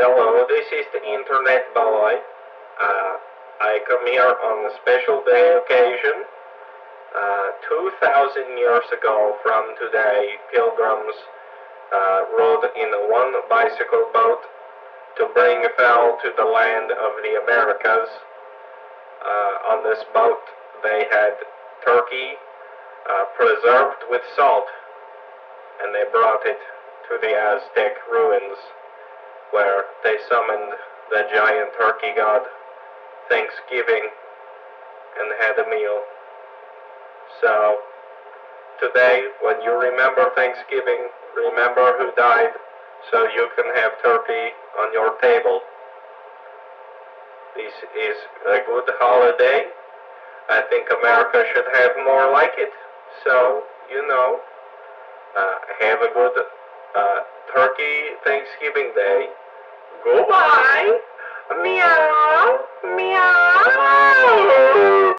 Hello, this is the Internet Boy. Uh, I come here on a special day occasion. Uh, 2,000 years ago from today, pilgrims uh, rode in one bicycle boat to bring a fowl to the land of the Americas. Uh, on this boat, they had turkey uh, preserved with salt, and they brought it to the Aztec ruins where they summoned the giant turkey god Thanksgiving and had a meal. So today, when you remember Thanksgiving, remember who died so you can have turkey on your table. This is a good holiday. I think America should have more like it. So, you know, uh, have a good uh, turkey Thanksgiving Day. Goodbye!